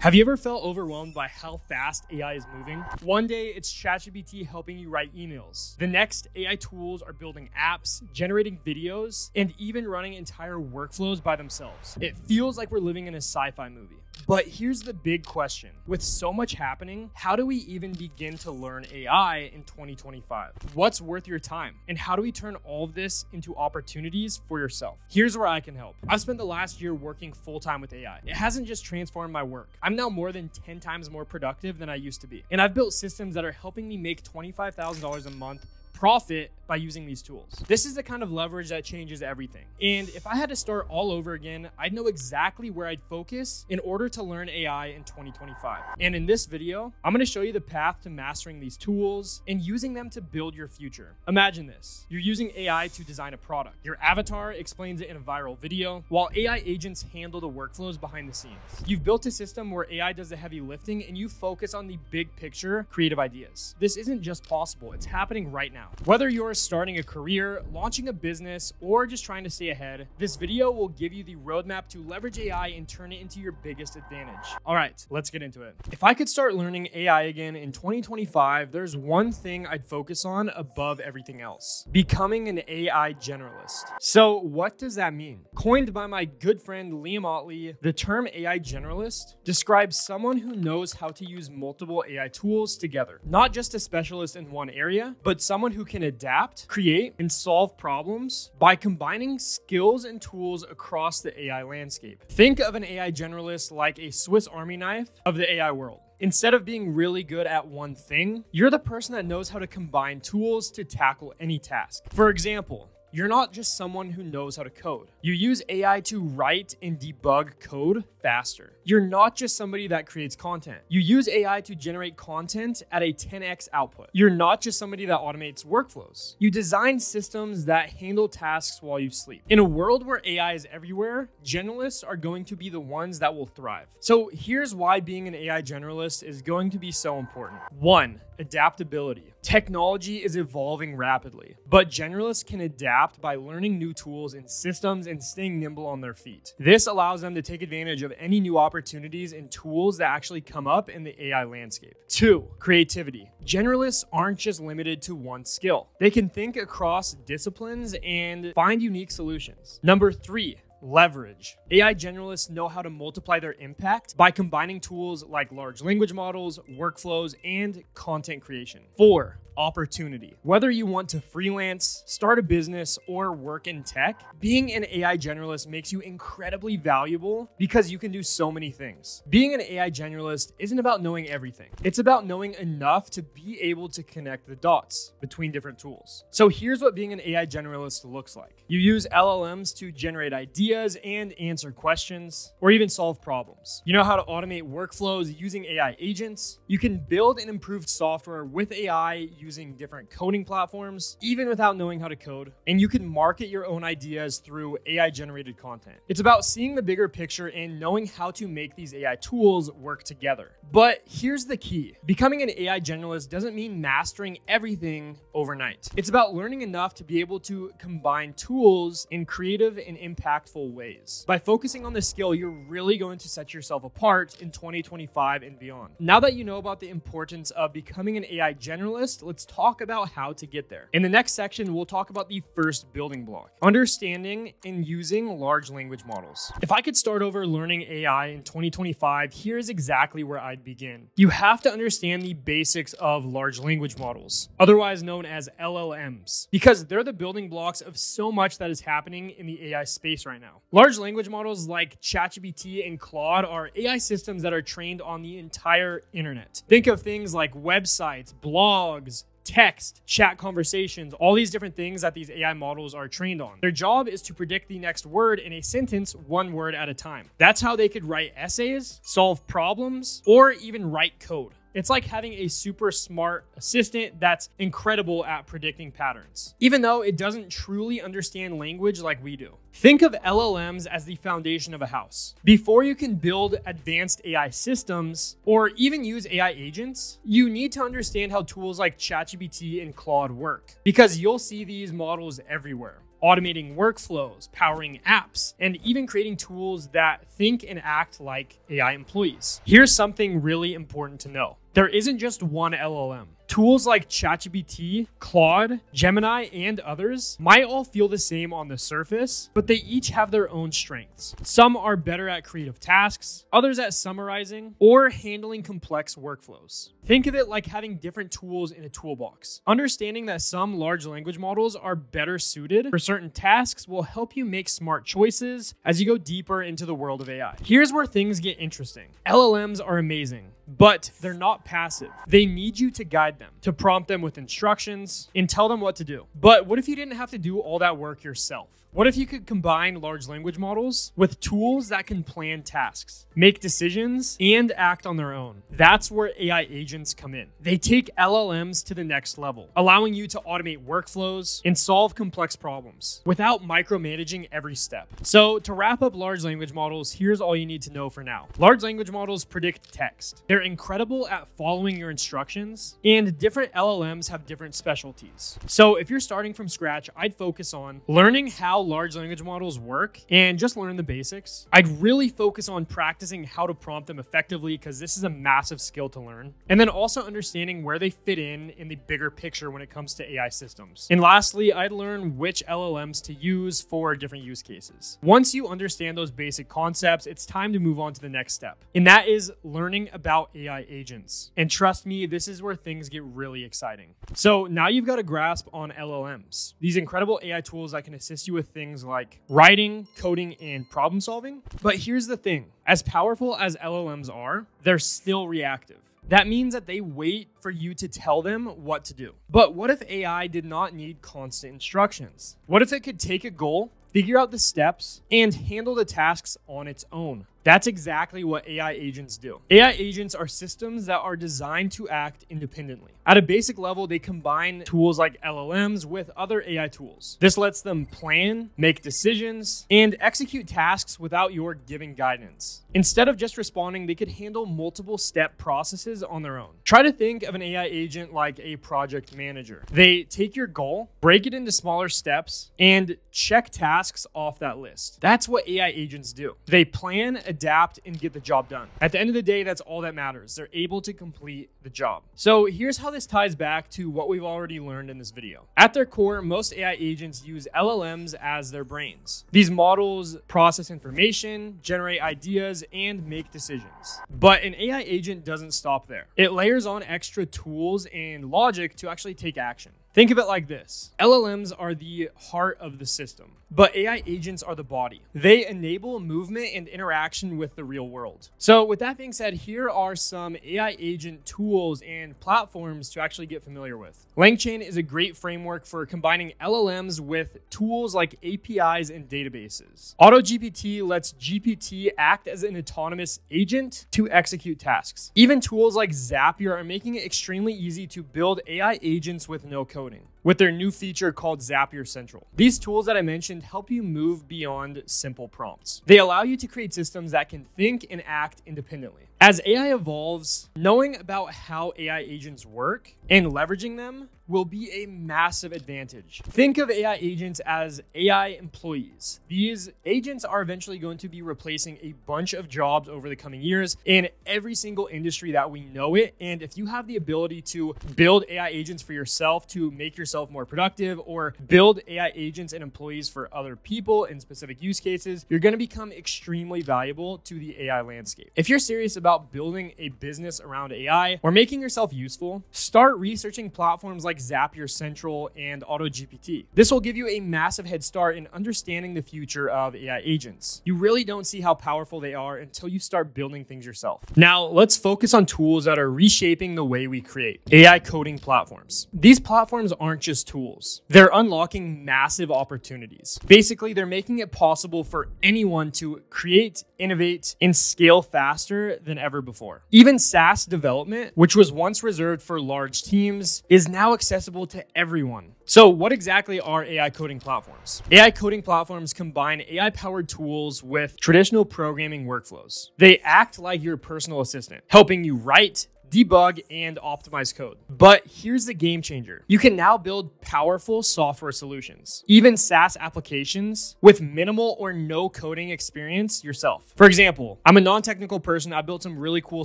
Have you ever felt overwhelmed by how fast AI is moving? One day it's ChatGPT helping you write emails. The next, AI tools are building apps, generating videos, and even running entire workflows by themselves. It feels like we're living in a sci fi movie. But here's the big question with so much happening, how do we even begin to learn AI in 2025? What's worth your time? And how do we turn all of this into opportunities for yourself? Here's where I can help. I've spent the last year working full time with AI. It hasn't just transformed my work, I'm now more than 10 times more productive than I used to be. And I've built systems that are helping me make $25,000 a month profit by using these tools. This is the kind of leverage that changes everything. And if I had to start all over again, I'd know exactly where I'd focus in order to learn AI in 2025. And in this video, I'm gonna show you the path to mastering these tools and using them to build your future. Imagine this you're using AI to design a product. Your avatar explains it in a viral video, while AI agents handle the workflows behind the scenes. You've built a system where AI does the heavy lifting and you focus on the big picture creative ideas. This isn't just possible, it's happening right now. Whether you're starting a career, launching a business, or just trying to stay ahead, this video will give you the roadmap to leverage AI and turn it into your biggest advantage. All right, let's get into it. If I could start learning AI again in 2025, there's one thing I'd focus on above everything else becoming an AI generalist. So, what does that mean? Coined by my good friend Liam Ottley, the term AI generalist describes someone who knows how to use multiple AI tools together, not just a specialist in one area, but someone who can adapt, create, and solve problems by combining skills and tools across the AI landscape. Think of an AI generalist like a Swiss Army knife of the AI world. Instead of being really good at one thing, you're the person that knows how to combine tools to tackle any task. For example, you're not just someone who knows how to code. You use AI to write and debug code faster. You're not just somebody that creates content. You use AI to generate content at a 10x output. You're not just somebody that automates workflows. You design systems that handle tasks while you sleep. In a world where AI is everywhere, generalists are going to be the ones that will thrive. So here's why being an AI generalist is going to be so important. One, adaptability. Technology is evolving rapidly, but generalists can adapt by learning new tools and systems and staying nimble on their feet. This allows them to take advantage of any new opportunities and tools that actually come up in the AI landscape. Two, creativity. Generalists aren't just limited to one skill, they can think across disciplines and find unique solutions. Number three, leverage. AI generalists know how to multiply their impact by combining tools like large language models, workflows, and content creation. Four, opportunity. Whether you want to freelance, start a business, or work in tech, being an AI generalist makes you incredibly valuable because you can do so many things. Being an AI generalist isn't about knowing everything, it's about knowing enough to be able to connect the dots between different tools. So here's what being an AI generalist looks like you use LLMs to generate ideas and answer questions, or even solve problems. You know how to automate workflows using AI agents. You can build and improve software with AI using different coding platforms, even without knowing how to code. And you can market your own ideas through AI generated content. It's about seeing the bigger picture and knowing how to make these AI tools work together. But here's the key becoming an AI generalist doesn't mean mastering everything overnight. It's about learning enough to be able to combine tools in creative and impactful ways. By focusing on this skill, you're really going to set yourself apart in 2025 and beyond. Now that you know about the importance of becoming an AI generalist, let's talk about how to get there. In the next section, we'll talk about the first building block understanding and using large language models. If I could start over learning AI in 2025, here's exactly where I'd begin. You have to understand the basics of large language models, otherwise known as LLMs, because they're the building blocks of so much that is happening in the AI space right now. Large language models like ChatGPT and Claude are AI systems that are trained on the entire internet. Think of things like websites, blogs, text, chat conversations, all these different things that these AI models are trained on. Their job is to predict the next word in a sentence, one word at a time. That's how they could write essays, solve problems, or even write code. It's like having a super smart assistant that's incredible at predicting patterns, even though it doesn't truly understand language like we do. Think of LLMs as the foundation of a house. Before you can build advanced AI systems or even use AI agents, you need to understand how tools like ChatGPT and Claude work because you'll see these models everywhere. Automating workflows, powering apps, and even creating tools that think and act like AI employees. Here's something really important to know. There isn't just one LLM. Tools like ChatGPT, Claude, Gemini, and others might all feel the same on the surface, but they each have their own strengths. Some are better at creative tasks, others at summarizing, or handling complex workflows. Think of it like having different tools in a toolbox. Understanding that some large language models are better suited for certain tasks will help you make smart choices as you go deeper into the world of AI. Here's where things get interesting. LLMs are amazing, but they're not passive. They need you to guide them, to prompt them with instructions and tell them what to do. But what if you didn't have to do all that work yourself? What if you could combine large language models with tools that can plan tasks, make decisions, and act on their own? That's where AI agents come in. They take LLMs to the next level, allowing you to automate workflows and solve complex problems without micromanaging every step. So, to wrap up large language models, here's all you need to know for now. Large language models predict text. They're incredible at following your instructions, and different LLMs have different specialties. So, if you're starting from scratch, I'd focus on learning how how large language models work and just learn the basics. I'd really focus on practicing how to prompt them effectively because this is a massive skill to learn. And then also understanding where they fit in in the bigger picture when it comes to AI systems. And lastly, I'd learn which LLMs to use for different use cases. Once you understand those basic concepts, it's time to move on to the next step. And that is learning about AI agents. And trust me, this is where things get really exciting. So now you've got a grasp on LLMs, these incredible AI tools that can assist you with things like writing, coding, and problem solving. But here's the thing as powerful as LLMs are, they're still reactive. That means that they wait for you to tell them what to do. But what if AI did not need constant instructions? What if it could take a goal, figure out the steps, and handle the tasks on its own? That's exactly what AI agents do. AI agents are systems that are designed to act independently. At a basic level, they combine tools like LLMs with other AI tools. This lets them plan, make decisions, and execute tasks without your giving guidance. Instead of just responding, they could handle multiple step processes on their own. Try to think of an AI agent like a project manager. They take your goal, break it into smaller steps, and check tasks off that list. That's what AI agents do. They plan, adapt, and get the job done. At the end of the day, that's all that matters. They're able to complete the job. So here's how this ties back to what we've already learned in this video. At their core, most AI agents use LLMs as their brains. These models process information, generate ideas, and make decisions. But an AI agent doesn't stop there. It layers on extra tools and logic to actually take action. Think of it like this LLMs are the heart of the system, but AI agents are the body. They enable movement and interaction with the real world. So, with that being said, here are some AI agent tools and platforms to actually get familiar with. LangChain is a great framework for combining LLMs with tools like APIs and databases. AutoGPT lets GPT act as an autonomous agent to execute tasks. Even tools like Zapier are making it extremely easy to build AI agents with no code coding with their new feature called Zapier Central. These tools that I mentioned help you move beyond simple prompts. They allow you to create systems that can think and act independently. As AI evolves, knowing about how AI agents work and leveraging them will be a massive advantage. Think of AI agents as AI employees. These agents are eventually going to be replacing a bunch of jobs over the coming years in every single industry that we know it. And if you have the ability to build AI agents for yourself to make yourself more productive or build AI agents and employees for other people in specific use cases, you're going to become extremely valuable to the AI landscape. If you're serious about building a business around AI or making yourself useful, start researching platforms like Zapier Central and AutoGPT. This will give you a massive head start in understanding the future of AI agents. You really don't see how powerful they are until you start building things yourself. Now, let's focus on tools that are reshaping the way we create AI coding platforms. These platforms aren't just tools, they're unlocking massive opportunities. Basically, they're making it possible for anyone to create, innovate, and scale faster than ever before. Even SaaS development, which was once reserved for large teams, is now accessible to everyone. So, what exactly are AI coding platforms? AI coding platforms combine AI powered tools with traditional programming workflows. They act like your personal assistant, helping you write, debug, and optimize code. But here's the game changer. You can now build powerful software solutions, even SaaS applications with minimal or no coding experience yourself. For example, I'm a non-technical person. I built some really cool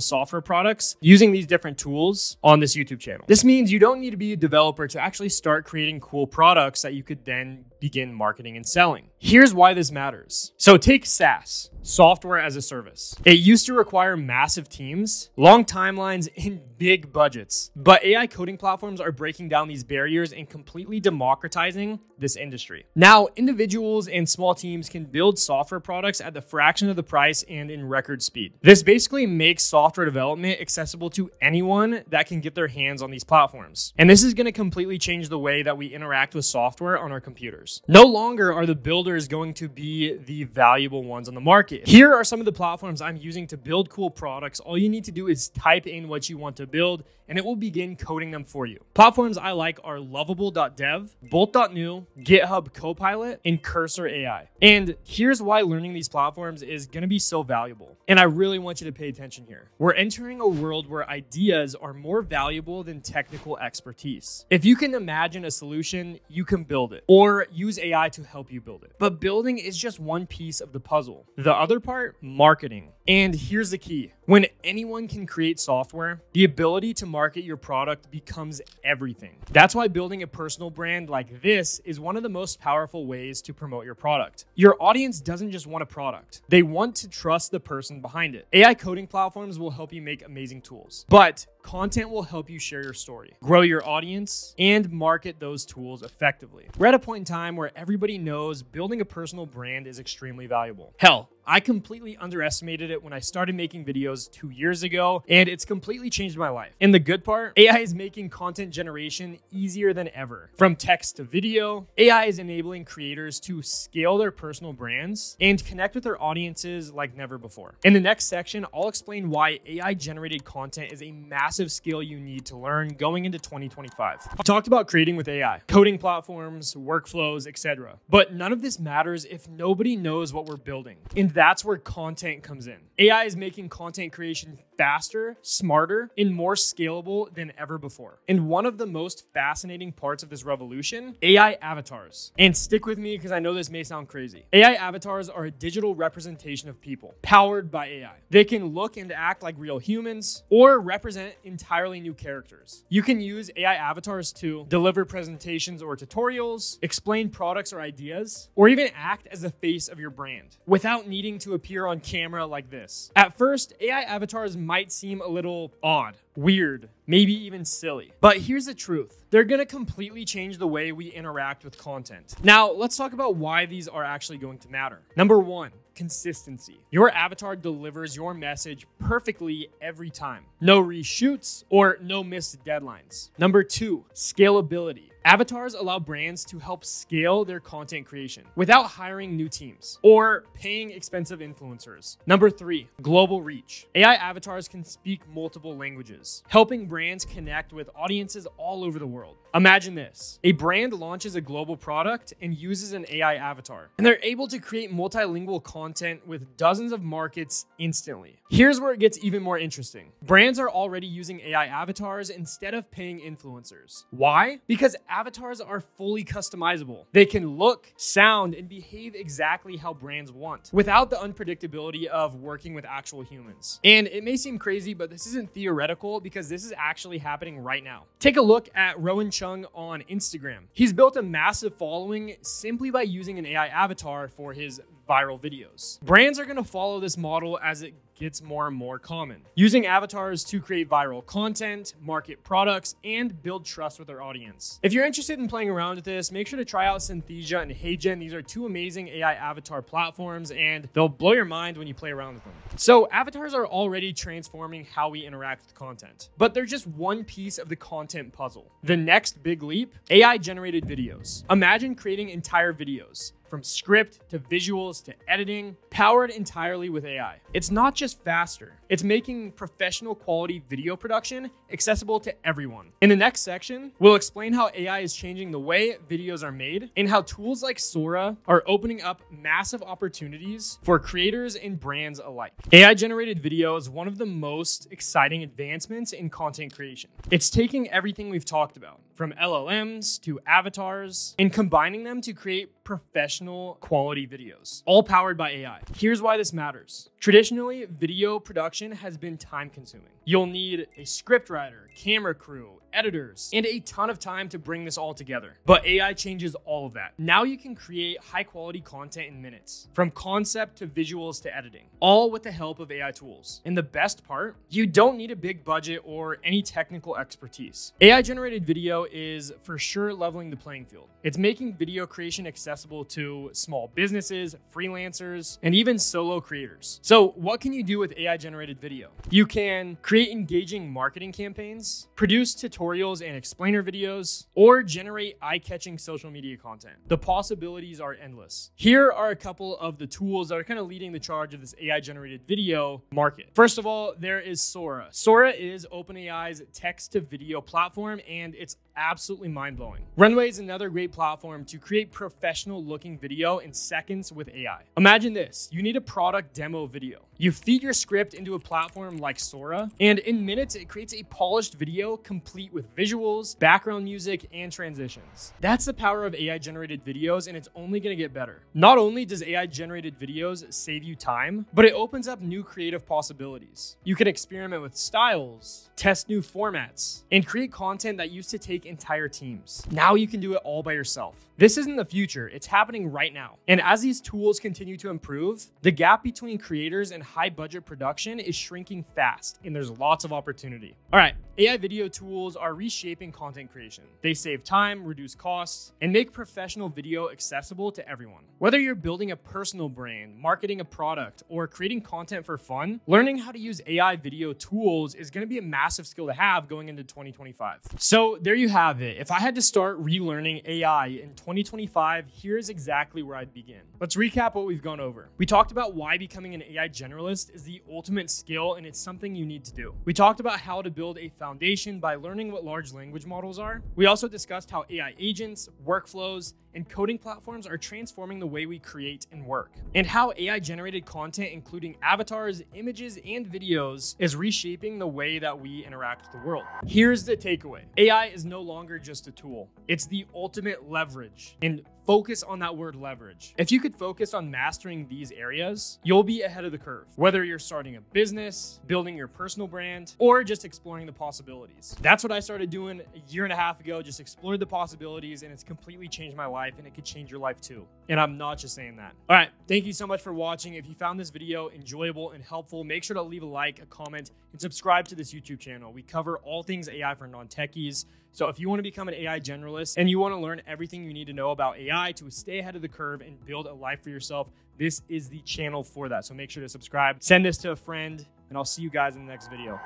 software products using these different tools on this YouTube channel. This means you don't need to be a developer to actually start creating cool products that you could then begin marketing and selling. Here's why this matters. So take SaaS, software as a service. It used to require massive teams, long timelines, and big budgets. But AI coding platforms are breaking down these barriers and completely democratizing this industry. Now, individuals and small teams can build software products at the fraction of the price and in record speed. This basically makes software development accessible to anyone that can get their hands on these platforms. And this is going to completely change the way that we interact with software on our computers. No longer are the builders going to be the valuable ones on the market. Here are some of the platforms I'm using to build cool products. All you need to do is type in what you want to build and it will begin coding them for you. Platforms I like are lovable.dev, bolt.new, GitHub Copilot, and Cursor AI. And here's why learning these platforms is to be so valuable. And I really want you to pay attention here. We're entering a world where ideas are more valuable than technical expertise. If you can imagine a solution, you can build it or use AI to help you build it. But building is just one piece of the puzzle. The other part, marketing. And here's the key. When anyone can create software, the ability to market your product becomes everything. That's why building a personal brand like this is one of the most powerful ways to promote your product. Your audience doesn't just want a product, they want to trust the person behind it. AI coding platforms will help you make amazing tools, but content will help you share your story, grow your audience, and market those tools effectively. We're at a point in time where everybody knows building a personal brand is extremely valuable. Hell, I completely underestimated it when I started making videos two years ago, and it's completely changed my life. And the good part, AI is making content generation easier than ever. From text to video, AI is enabling creators to scale their personal brands and connect with their audiences like never before. In the next section, I'll explain why AI generated content is a massive skill you need to learn going into 2025. I talked about creating with AI, coding platforms, workflows, etc. But none of this matters if nobody knows what we're building. And that's where content comes in. AI is making content creation faster, smarter, and more scalable than ever before. And one of the most fascinating parts of this revolution, AI avatars. And stick with me because I know this may sound crazy. AI avatars are a digital representation of people powered by AI. They can look and act like real humans or represent entirely new characters. You can use AI avatars to deliver presentations or tutorials, explain products or ideas, or even act as the face of your brand without needing to appear on camera like this. At first, AI avatars might seem a little odd, weird, maybe even silly. But here's the truth they're gonna completely change the way we interact with content. Now, let's talk about why these are actually going to matter. Number one, consistency. Your avatar delivers your message perfectly every time. No reshoots or no missed deadlines. Number two, scalability. Avatars allow brands to help scale their content creation without hiring new teams or paying expensive influencers. Number three, global reach. AI avatars can speak multiple languages, helping brands connect with audiences all over the world. Imagine this a brand launches a global product and uses an AI avatar, and they're able to create multilingual content with dozens of markets instantly. Here's where it gets even more interesting brands are already using AI avatars instead of paying influencers. Why? Because avatars are fully customizable. They can look, sound, and behave exactly how brands want without the unpredictability of working with actual humans. And it may seem crazy, but this isn't theoretical because this is actually happening right now. Take a look at Rowan Cheung on Instagram. He's built a massive following simply by using an AI avatar for his viral videos. Brands are going to follow this model as it gets more and more common. Using avatars to create viral content, market products, and build trust with their audience. If you're interested in playing around with this, make sure to try out Synthesia and HeyGen. These are two amazing AI avatar platforms, and they'll blow your mind when you play around with them. So avatars are already transforming how we interact with content, but they're just one piece of the content puzzle. The next big leap, AI generated videos. Imagine creating entire videos from script to visuals to editing, powered entirely with AI. It's not just faster, it's making professional quality video production accessible to everyone. In the next section, we'll explain how AI is changing the way videos are made and how tools like Sora are opening up massive opportunities for creators and brands alike. AI generated video is one of the most exciting advancements in content creation. It's taking everything we've talked about, from LLMs to avatars, and combining them to create professional quality videos, all powered by AI. Here's why this matters. Traditionally, video production has been time consuming. You'll need a scriptwriter, camera crew, editors, and a ton of time to bring this all together. But AI changes all of that. Now you can create high quality content in minutes, from concept to visuals to editing, all with the help of AI tools. And the best part, you don't need a big budget or any technical expertise. AI generated video is for sure leveling the playing field. It's making video creation accessible to small businesses, freelancers, and even solo creators. So, what can you do with AI generated video? You can create engaging marketing campaigns, produce tutorials and explainer videos, or generate eye catching social media content. The possibilities are endless. Here are a couple of the tools that are kind of leading the charge of this AI generated video market. First of all, there is Sora. Sora is OpenAI's text to video platform, and it's absolutely mind blowing. Runway is another great platform to create professional looking video in seconds with AI. Imagine this you need a product demo video. You feed your script into a platform like Sora, and in minutes, it creates a polished video complete with visuals, background music, and transitions. That's the power of AI generated videos, and it's only gonna get better. Not only does AI generated videos save you time, but it opens up new creative possibilities. You can experiment with styles, test new formats, and create content that used to take entire teams. Now you can do it all by yourself. This isn't the future, it's happening right now. And as these tools continue to improve, the gap between creators and high budget production is shrinking fast, and there's lots of opportunity. All right, AI video tools reshaping content creation. They save time, reduce costs, and make professional video accessible to everyone. Whether you're building a personal brand, marketing a product, or creating content for fun, learning how to use AI video tools is going to be a massive skill to have going into 2025. So there you have it. If I had to start relearning AI in 2025, here's exactly where I'd begin. Let's recap what we've gone over. We talked about why becoming an AI generalist is the ultimate skill and it's something you need to do. We talked about how to build a foundation by learning what large language models are. We also discussed how AI agents, workflows, and coding platforms are transforming the way we create and work, and how AI generated content, including avatars, images, and videos, is reshaping the way that we interact with the world. Here's the takeaway AI is no longer just a tool, it's the ultimate leverage. And focus on that word leverage. If you could focus on mastering these areas, you'll be ahead of the curve. Whether you're starting a business, building your personal brand, or just exploring the possibilities. That's what I started doing a year and a half ago, just explored the possibilities, and it's completely changed my life, and it could change your life too. And I'm not just saying that. All right, thank you so much for watching. If you found this video enjoyable and helpful, make sure to leave a like, a comment, and subscribe to this YouTube channel. We cover all things AI for non techies. So if you want to become an AI generalist and you want to learn everything you need to know about AI to stay ahead of the curve and build a life for yourself, this is the channel for that. So make sure to subscribe, send this to a friend, and I'll see you guys in the next video.